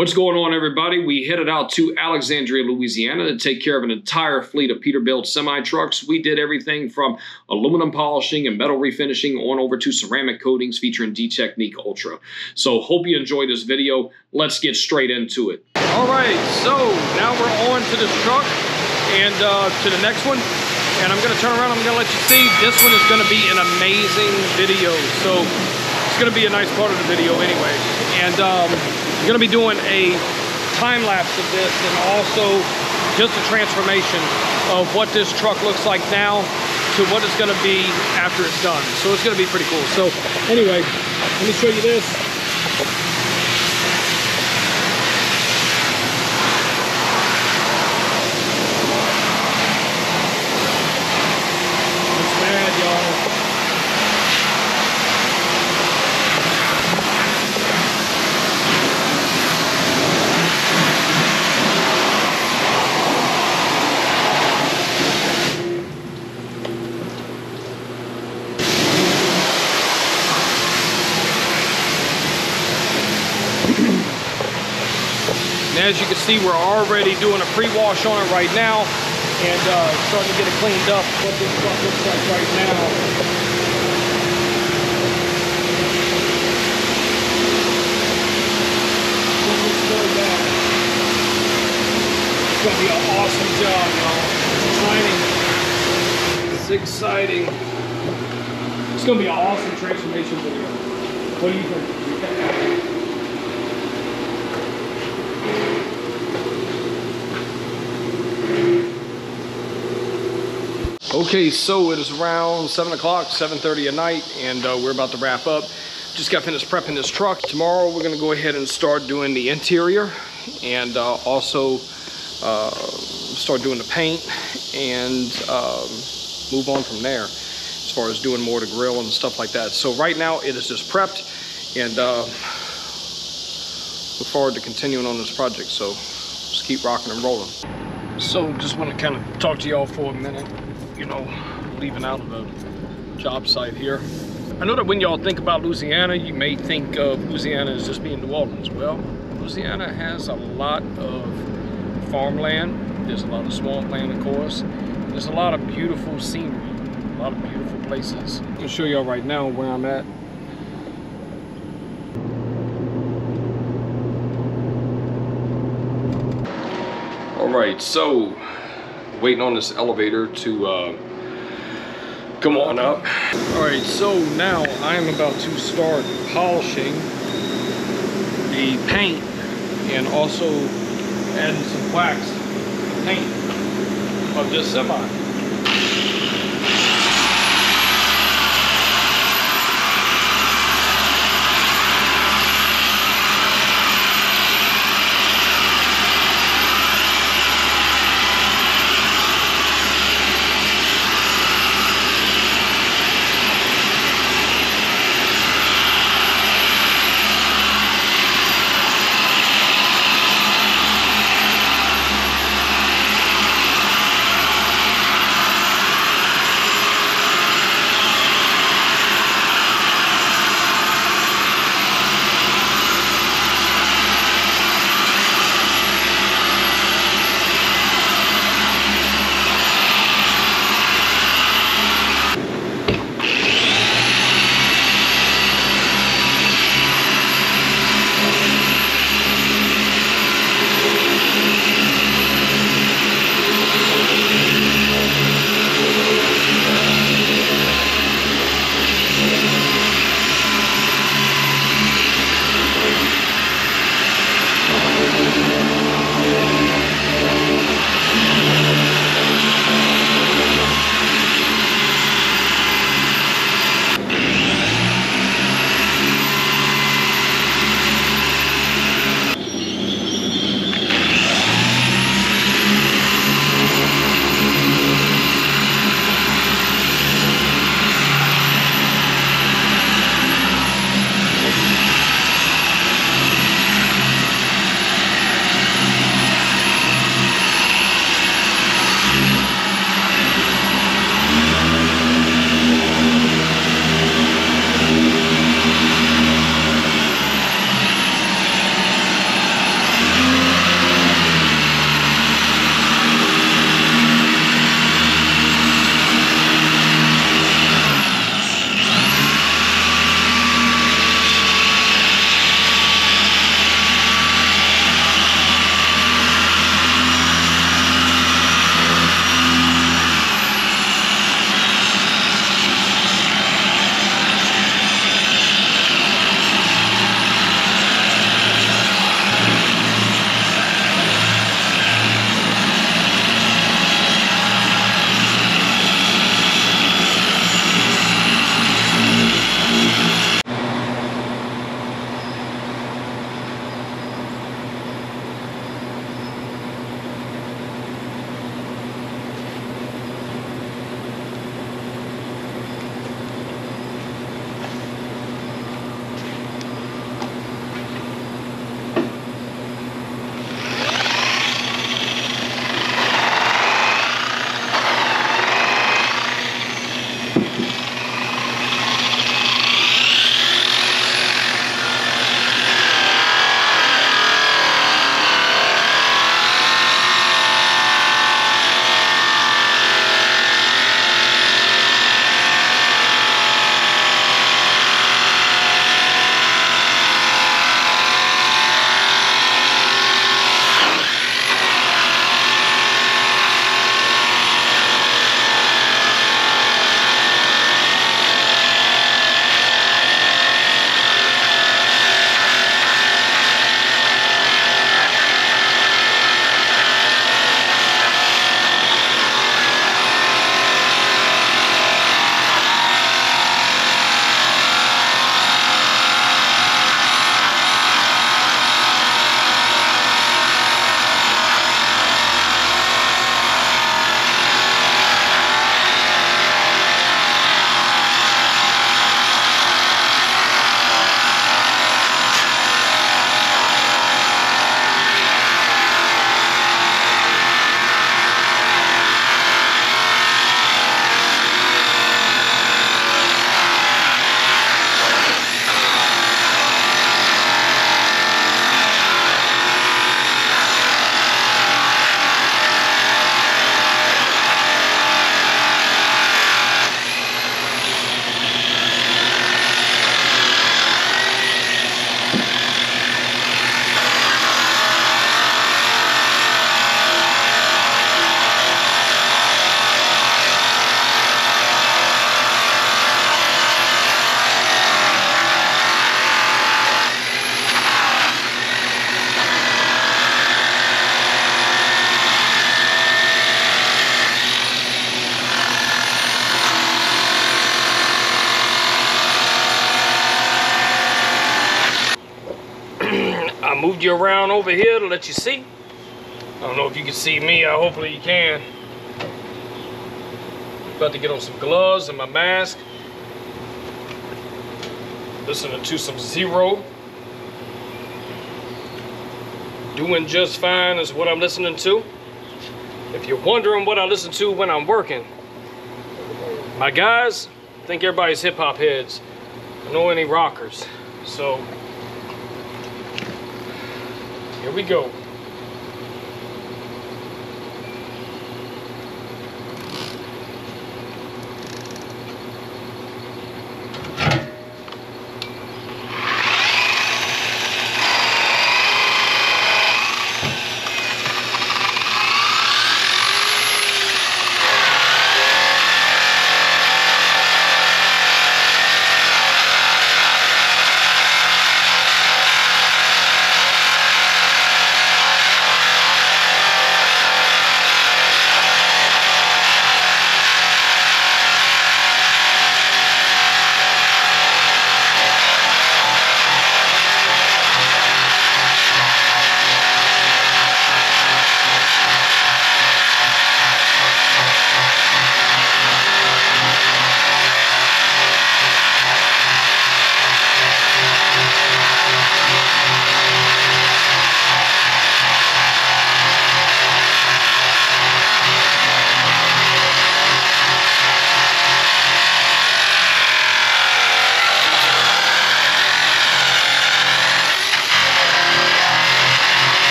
What's going on, everybody? We headed out to Alexandria, Louisiana to take care of an entire fleet of Peterbilt semi trucks. We did everything from aluminum polishing and metal refinishing on over to ceramic coatings featuring Gtechniq Ultra. So, hope you enjoy this video. Let's get straight into it. All right, so now we're on to this truck and uh, to the next one. And I'm going to turn around, I'm going to let you see. This one is going to be an amazing video. So, it's going to be a nice part of the video anyway. And, um, I'm gonna be doing a time lapse of this and also just a transformation of what this truck looks like now to what it's gonna be after it's done. So it's gonna be pretty cool. So anyway, let me show you this. It's bad, y'all. And as you can see, we're already doing a pre-wash on it right now and uh, starting to get it cleaned up. What this truck looks like right now. It's gonna be an awesome job, y'all. It's exciting. It's exciting. It's gonna be an awesome transformation video. What do you think? Okay, so it is around 7 o'clock, 7.30 at night, and uh, we're about to wrap up. Just got finished prepping this truck. Tomorrow we're gonna go ahead and start doing the interior and uh, also uh, start doing the paint and um, move on from there as far as doing more to grill and stuff like that. So right now it is just prepped and uh, look forward to continuing on this project. So just keep rocking and rolling. So just want to kind of talk to y'all for a minute you know, leaving out of the job site here. I know that when y'all think about Louisiana, you may think of Louisiana as just being New Orleans. Well, Louisiana has a lot of farmland. There's a lot of swampland, of course. There's a lot of beautiful scenery, a lot of beautiful places. I'm gonna show y'all right now where I'm at. All right, so waiting on this elevator to uh, come on up. All right, so now I'm about to start polishing the paint and also adding some wax paint of this semi. Around over here to let you see. I don't know if you can see me. I hopefully you can. About to get on some gloves and my mask. Listening to some Zero. Doing just fine is what I'm listening to. If you're wondering what I listen to when I'm working, my guys, I think everybody's hip hop heads. I know any rockers. So here we go.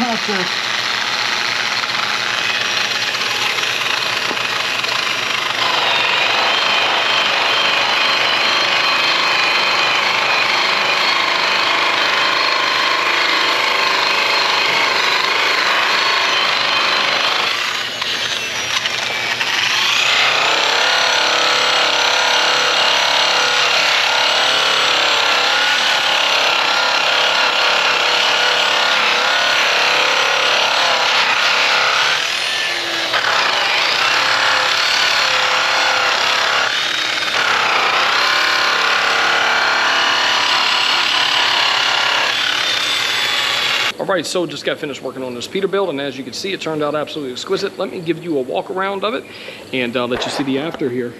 A right, so just got finished working on this Peterbilt, and as you can see, it turned out absolutely exquisite. Let me give you a walk around of it and uh, let you see the after here.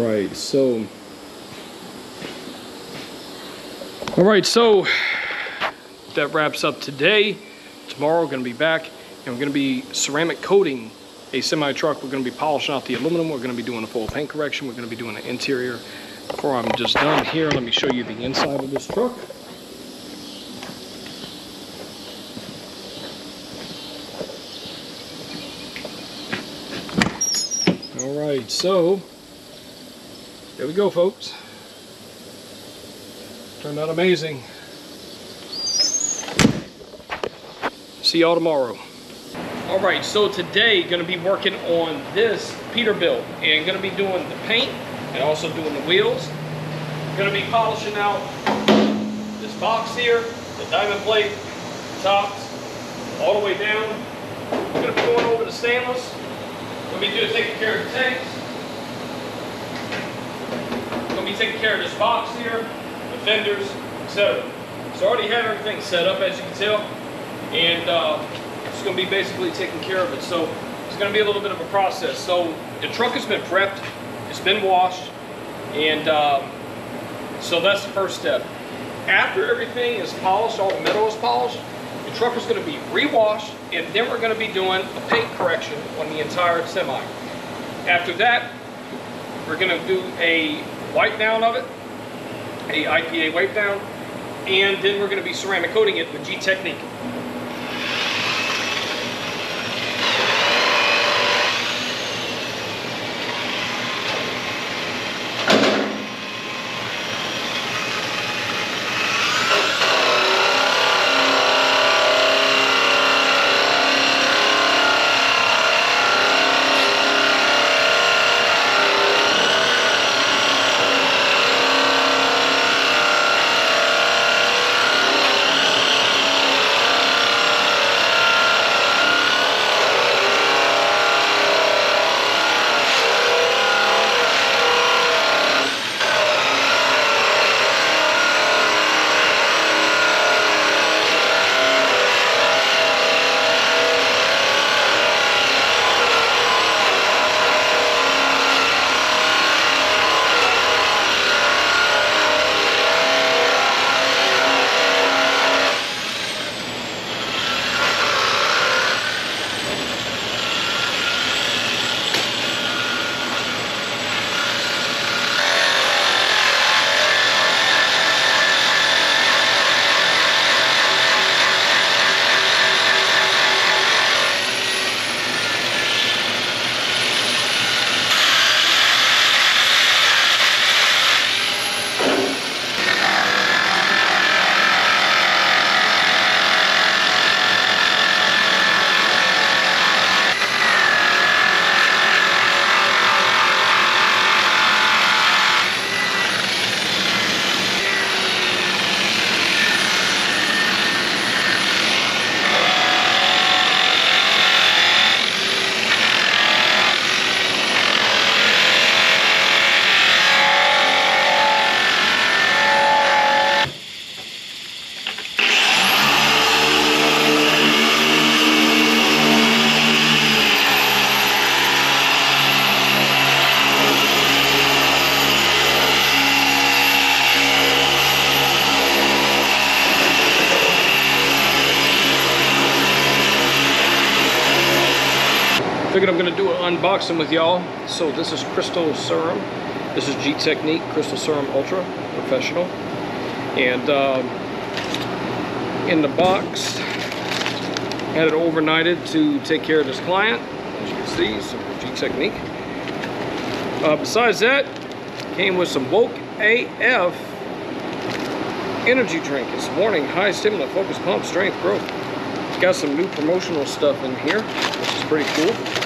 Right, so. All right, so that wraps up today. Tomorrow, we're gonna be back and we're gonna be ceramic coating a semi truck. We're gonna be polishing out the aluminum. We're gonna be doing a full paint correction. We're gonna be doing the interior. Before I'm just done here, let me show you the inside of this truck. All right, so there we go, folks. Turned out amazing. See y'all tomorrow. All right, so today gonna be working on this Peterbilt and gonna be doing the paint and also doing the wheels. Gonna be polishing out this box here, the diamond plate, tops, all the way down. We're gonna be going over the stainless. Gonna be doing taking care of the tanks. Be taking care of this box here, the fenders, etc. So I already have everything set up as you can tell. And uh, it's gonna be basically taking care of it. So it's gonna be a little bit of a process. So the truck has been prepped, it's been washed, and um, so that's the first step. After everything is polished, all the metal is polished, the truck is gonna be re-washed, and then we're gonna be doing a paint correction on the entire semi. After that, we're gonna do a wipe down of it, a IPA wipe down, and then we're gonna be ceramic coating it with Gtechniq. Figured unboxing with y'all. So this is Crystal Serum. This is Gtechniq Crystal Serum Ultra Professional. And um, in the box, had it overnighted to take care of this client. As you can see, some Gtechniq. Uh, besides that, came with some Woke AF energy drink. It's morning high stimulant, focus pump, strength, growth. Got some new promotional stuff in here, which is pretty cool.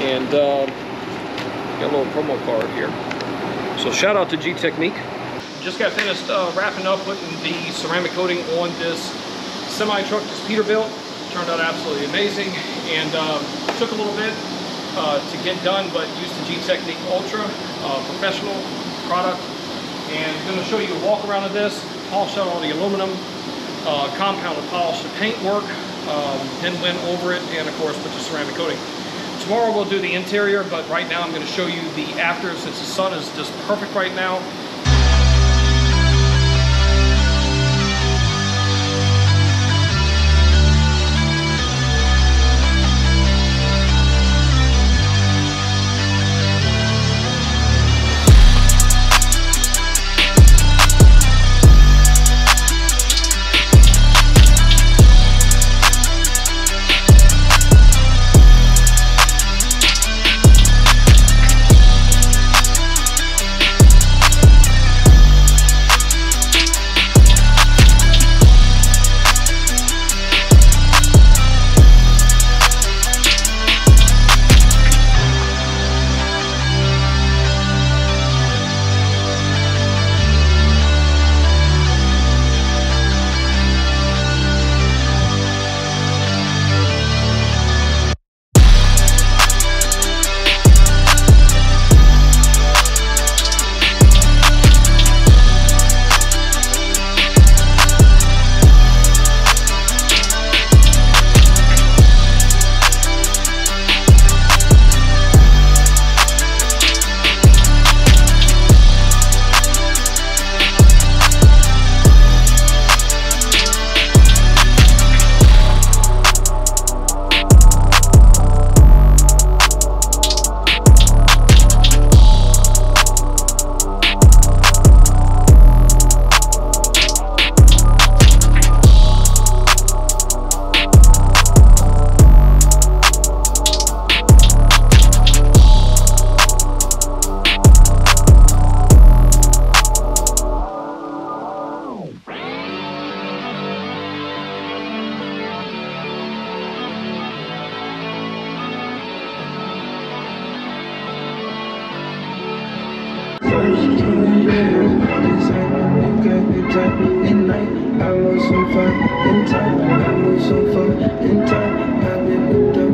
And uh, got a little promo card here. So shout out to Gtechniq. Just got finished uh, wrapping up putting the ceramic coating on this semi truck, this Peterbilt. Turned out absolutely amazing and um, took a little bit uh, to get done, but used the Gtechniq Ultra uh, professional product. And I'm going to show you a walk around of this, polish out all the aluminum, uh, compound and polish the paint work, um, then went over it, and of course put the ceramic coating. Tomorrow we'll do the interior, but right now I'm going to show you the after since the sun is just perfect right now. care Inside my get me in at night I was so far in time I was so far in time I've been